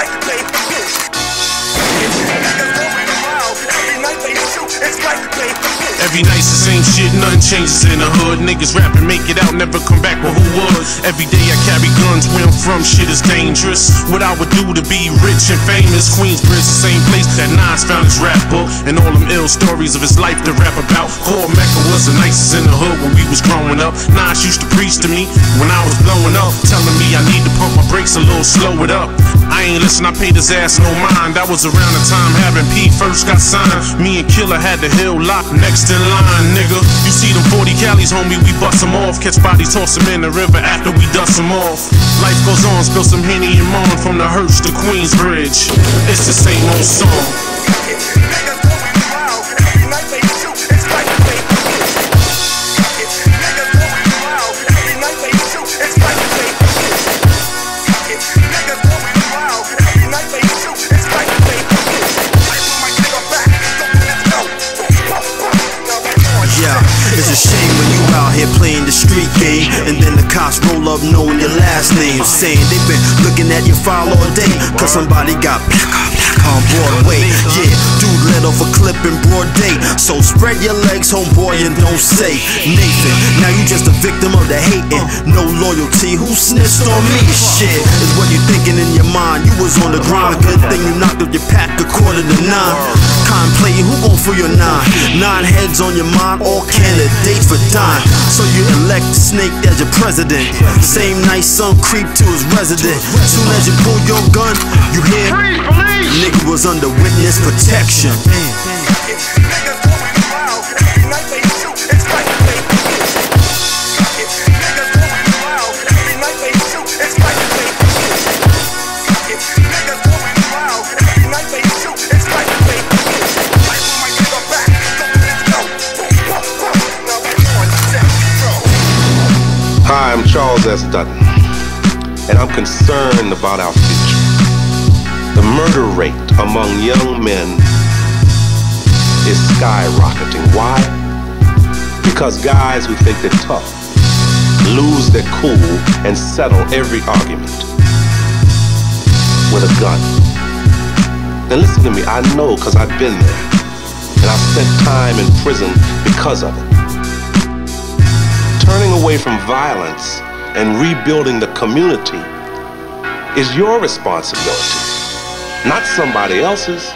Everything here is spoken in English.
like for around, every night they shoot, it's like for you. Every night's the same shit, nothing changes in the hood. Niggas rapping, make it out, never come back, but who was. Every day I carry guns, where I'm from, shit is dangerous. What I would do to be rich and famous. Queensbridge, the same place that Nas found his rap book. And all them ill stories of his life to rap about. Cormega was the nicest in the hood when we was growing up. Nas used to preach to me when I was blowing up, telling me I need to pump my brakes a little, slow it up. I ain't listen, I paid his ass no mind. That was around the time having P first got signed. Me and Killer had the hill locked next in line, nigga. You see them 40 Cali's, homie, we bust them off. Catch bodies, toss them in the river after we dust them off. Life goes on, spill some Henny and Moan from the Hearst to Queensbridge. It's the same old song. Street game And then the cops roll up knowing your last name Saying they've been looking at your file all day Cause somebody got on Broadway. Yeah, dude let off a clip in broad day. So spread your legs, homeboy, and don't say Nathan, now you just a victim of the hating. No loyalty, who snitched on me? Shit, is what you thinking in your mind. You was on the grind, good thing you knocked up your pack a quarter to nine Contemplating who gon' for your nine. Nine heads on your mind, all candidates for dying So you elect the Snake as your president. Same night some creep to his resident Soon as you pull your gun, you hear Nigga was under witness protection I'm Charles S. Dutton, and I'm concerned about our future. The murder rate among young men is skyrocketing. Why? Because guys who think they're tough lose their cool and settle every argument with a gun. Now listen to me, I know because I've been there, and I've spent time in prison because of it turning away from violence and rebuilding the community is your responsibility, not somebody else's.